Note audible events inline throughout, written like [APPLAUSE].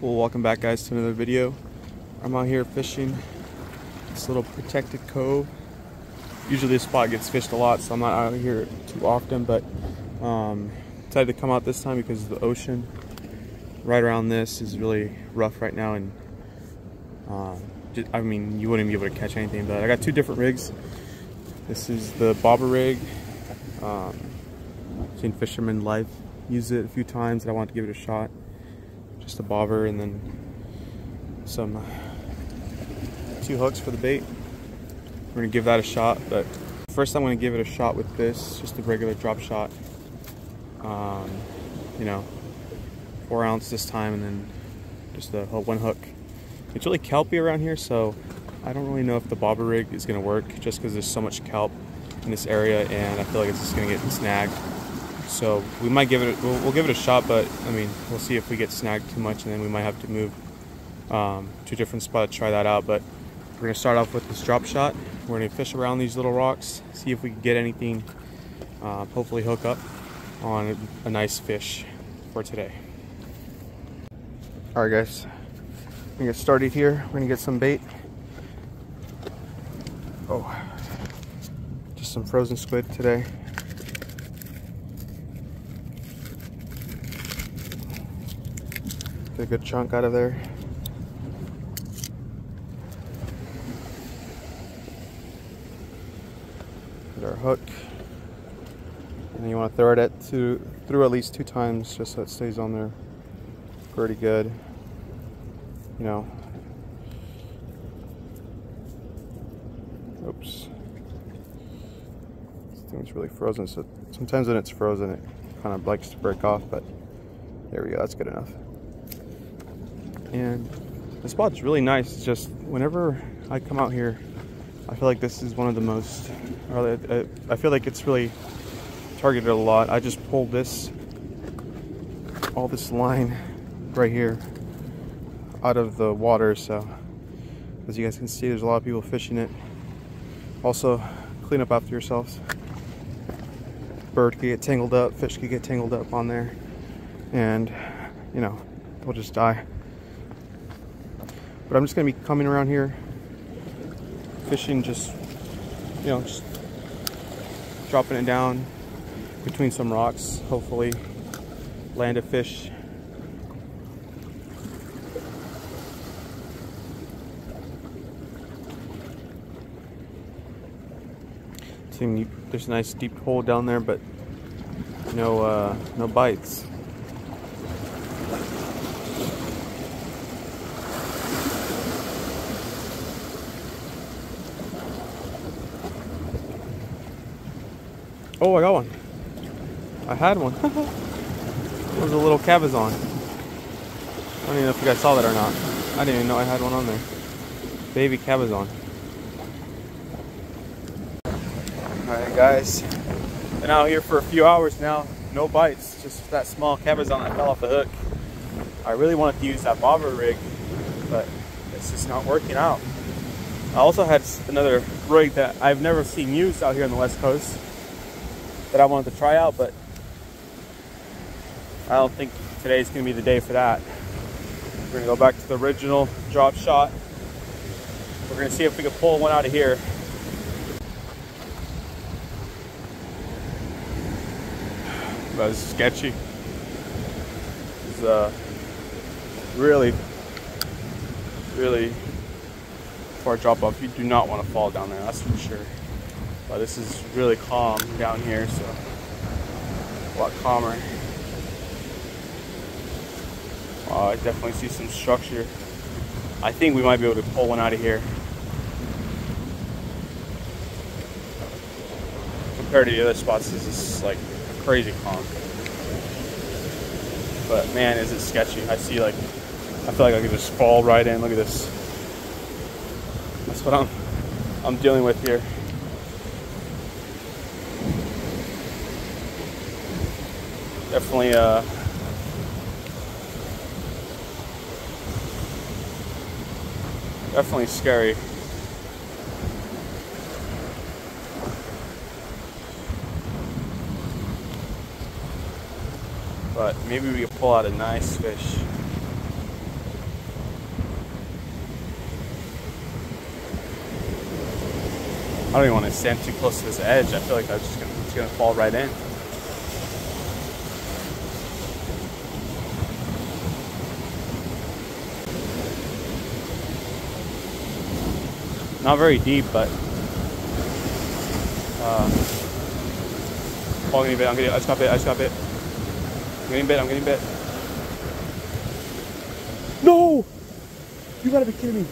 Well, welcome back guys to another video. I'm out here fishing this little protected cove. Usually this spot gets fished a lot, so I'm not out here too often, but um, decided to come out this time because the ocean right around this is really rough right now and just, I mean, you wouldn't be able to catch anything, but I got two different rigs. This is the bobber rig. Um, seen fishermen live use it a few times and I wanted to give it a shot. Just a bobber and then some uh, two hooks for the bait. We're gonna give that a shot, but first I'm gonna give it a shot with this, just a regular drop shot. Um, you know, four ounce this time and then just a, one hook. It's really kelpy around here, so I don't really know if the bobber rig is gonna work just because there's so much kelp in this area and I feel like it's just gonna get snagged. So we might give it, we'll, we'll, give it a shot, but I mean, we'll see if we get snagged too much and then we might have to move um, to a different spot to try that out. But we're gonna start off with this drop shot. We're gonna fish around these little rocks, see if we can get anything, uh, hopefully hook up on a, a nice fish for today. All right guys, we're gonna get started here. We're gonna get some bait. Oh, just some frozen squid today. Get a good chunk out of there. Get our hook. And you want to throw it at two, through at least two times just so it stays on there pretty good. You know. Oops. This thing's really frozen, so sometimes when it's frozen it kind of likes to break off, but there we go, that's good enough. And the spot's really nice. It's just whenever I come out here, I feel like this is one of the most, I feel like it's really targeted a lot. I just pulled this, all this line right here out of the water. So as you guys can see, there's a lot of people fishing it. Also, clean up after yourselves. Bird could get tangled up, fish could get tangled up on there, and you know, they'll just die. But I'm just gonna be coming around here, fishing just, you know, just dropping it down between some rocks, hopefully land a fish. There's a nice deep hole down there, but no, uh, no bites. Oh, I got one. I had one. [LAUGHS] it was a little cabezon. I don't even know if you guys saw that or not. I didn't even know I had one on there. Baby cabezon. Alright guys, been out here for a few hours now. No bites, just that small cabezon that fell off the hook. I really wanted to use that bobber rig, but it's just not working out. I also had another rig that I've never seen used out here on the west coast that I wanted to try out, but I don't think today's gonna be the day for that. We're gonna go back to the original drop shot. We're gonna see if we can pull one out of here. That's sketchy. It's uh, really, really far drop off. You do not want to fall down there, that's for sure. But this is really calm down here, so a lot calmer. Uh, I definitely see some structure. I think we might be able to pull one out of here. Compared to the other spots, this is like crazy calm. But man, is it sketchy. I see like, I feel like I could just fall right in. Look at this. That's what I'm, I'm dealing with here. definitely uh, definitely scary. But maybe we can pull out a nice fish. I don't even want to stand too close to this edge. I feel like I'm just gonna, it's gonna fall right in. Not very deep, but uh, oh, I'm getting bit. I'm getting. I just got bit. I just got bit. I'm getting bit. I'm getting bit. No! You gotta be kidding me.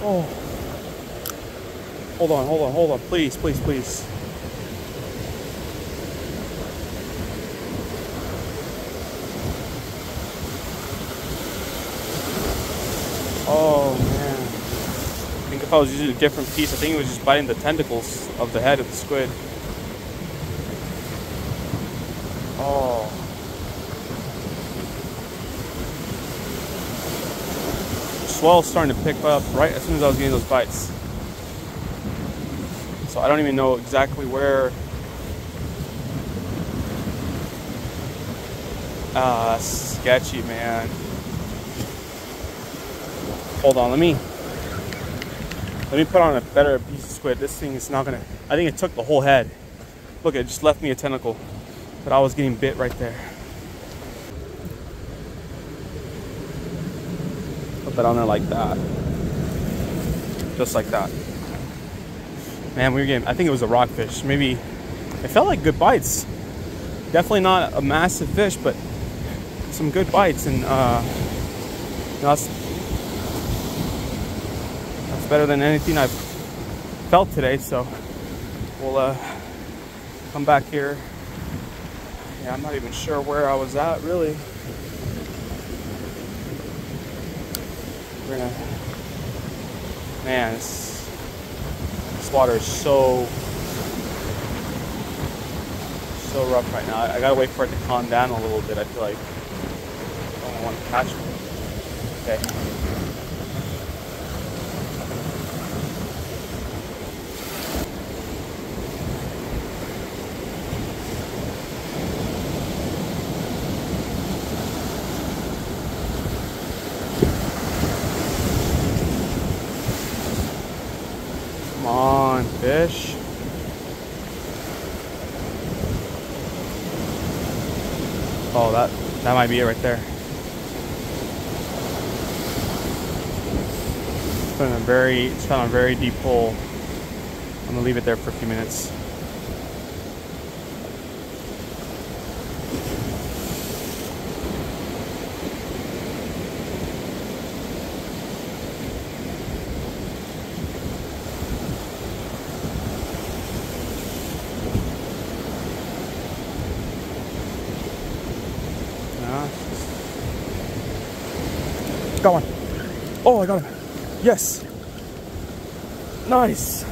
Oh. Hold on, hold on, hold on. Please, please, please. Oh man. I was using a different piece, I think it was just biting the tentacles of the head of the squid. Oh. Swell's starting to pick up right as soon as I was getting those bites. So I don't even know exactly where. Ah, sketchy, man. Hold on, let me let me put on a better piece of squid. This thing is not gonna. I think it took the whole head. Look, it just left me a tentacle, but I was getting bit right there. Put that on there like that, just like that. Man, we were getting, I think it was a rockfish. Maybe, it felt like good bites. Definitely not a massive fish, but some good bites. And uh, that's, that's better than anything I've felt today. So we'll uh, come back here. Yeah, I'm not even sure where I was at, really. We're gonna, man, it's, this water is so, so rough right now. I, I gotta wait for it to calm down a little bit. I feel like I don't want to catch me. Okay. fish. Oh, that that might be it right there. It's been a very, it's found a very deep hole. I'm gonna leave it there for a few minutes. Got one. Oh, I got him. Yes. Nice.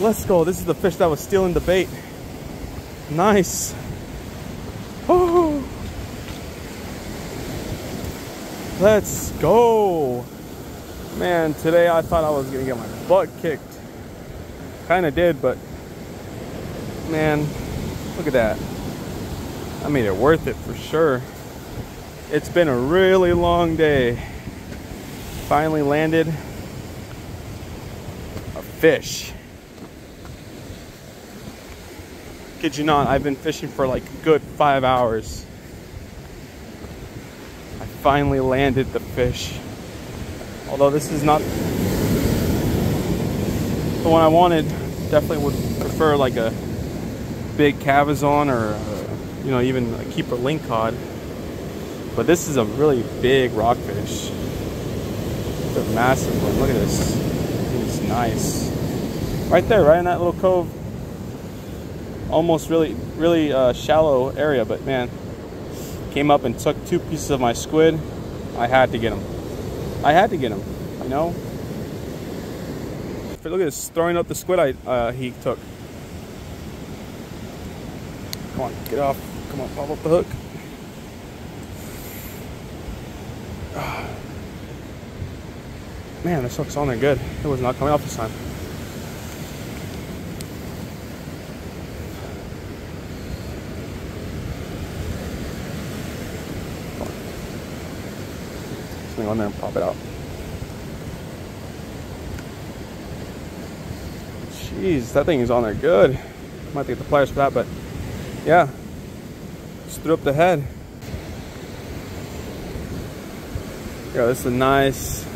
Let's go. This is the fish that was stealing the bait. Nice. Oh. [GASPS] Let's go. Man, today I thought I was going to get my butt kicked. Kind of did, but man, look at that. I made it worth it for sure. It's been a really long day. Finally landed a fish. Kid you not, I've been fishing for like good five hours. I finally landed the fish. Although this is not the one I wanted, definitely would prefer like a big cabezon or a, you know even a keeper lingcod. But this is a really big rockfish. Massive one. Look at this. It's nice. Right there, right in that little cove. Almost really, really uh, shallow area, but man, came up and took two pieces of my squid. I had to get them. I had to get them, you know? Look at this, throwing up the squid I, uh, he took. Come on, get off. Come on, pop up the hook. Man, this hook's on there good. It was not coming off this time. Something on there and pop it out. Jeez, that thing is on there good. Might get the pliers for that, but yeah. Just threw up the head. Yeah, this is a nice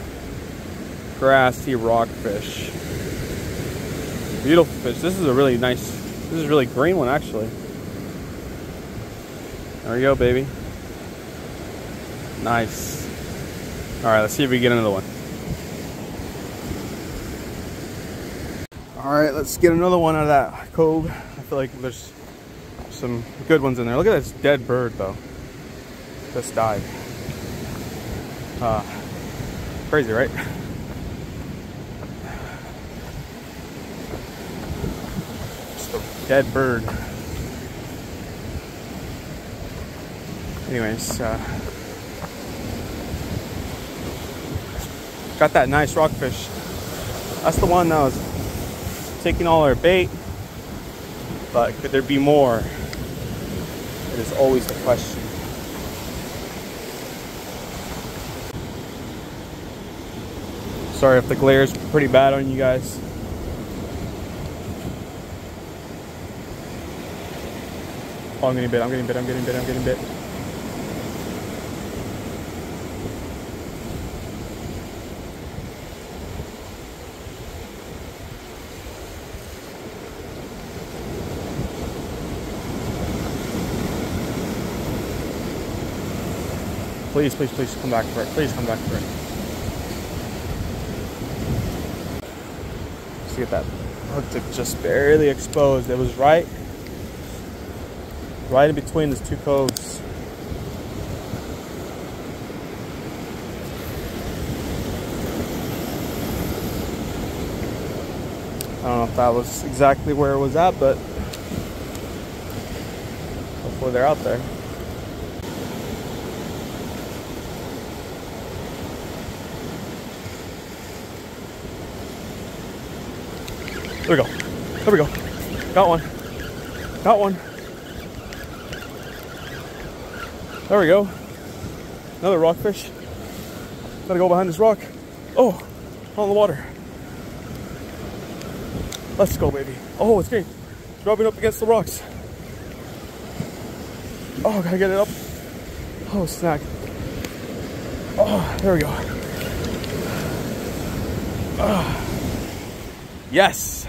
grassy rockfish. Beautiful fish. This is a really nice, this is a really green one actually. There we go, baby. Nice. All right, let's see if we get another one. All right, let's get another one out of that cove. I feel like there's some good ones in there. Look at this dead bird though. Just died. Uh, crazy, right? [LAUGHS] Just a dead bird. Anyways, uh, got that nice rockfish. That's the one that was taking all our bait, but could there be more? It is always the question. Sorry if the glare is pretty bad on you guys. Oh, I'm getting bit, I'm getting bit, I'm getting bit, I'm getting bit. Please, please, please come back for it. Please come back for it. See that hook tip just barely exposed. It was right, right in between these two coves. I don't know if that was exactly where it was at, but hopefully they're out there. There we go. There we go. Got one. Got one. There we go. Another rockfish. Gotta go behind this rock. Oh, on the water. Let's go, baby. Oh, it's getting it's up against the rocks. Oh, gotta get it up. Oh, snack. Oh, there we go. Oh. Yes.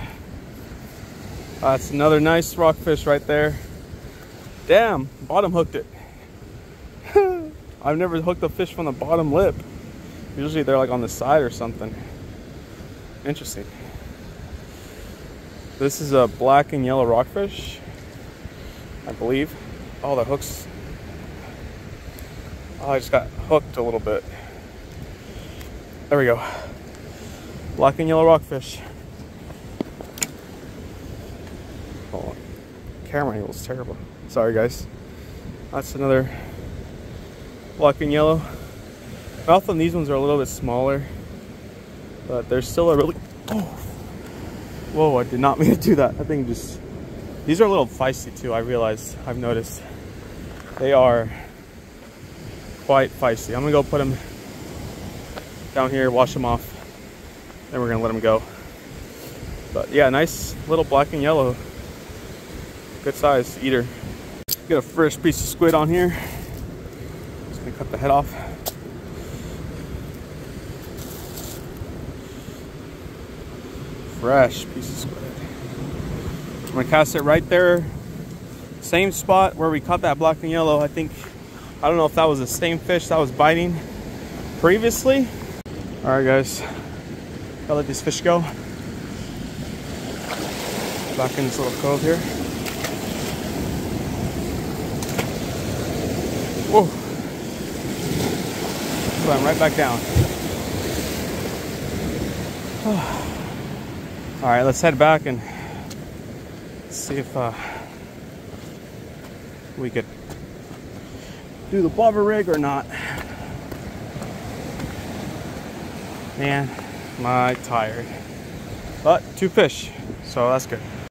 That's another nice rockfish right there. Damn, bottom hooked it. I've never hooked a fish from the bottom lip. Usually they're like on the side or something. Interesting. This is a black and yellow rockfish, I believe. Oh, the hooks. Oh, I just got hooked a little bit. There we go. Black and yellow rockfish. Oh, camera angle is terrible. Sorry guys. That's another black and yellow. Mouth on these ones are a little bit smaller, but they're still a really, oh, whoa, I did not mean to do that. I think just, these are a little feisty too, I realized, I've noticed. They are quite feisty. I'm gonna go put them down here, wash them off, then we're gonna let them go. But yeah, nice little black and yellow Good size eater. Get a fresh piece of squid on here. Cut the head off. Fresh piece of squid. I'm gonna cast it right there. Same spot where we caught that black and yellow. I think, I don't know if that was the same fish that was biting previously. All right, guys. Gotta let these fish go. Back in this little cove here. Whoa. Swam right back down. [SIGHS] All right, let's head back and see if uh, we could do the bobber rig or not. Man, my tired. But two fish, so that's good.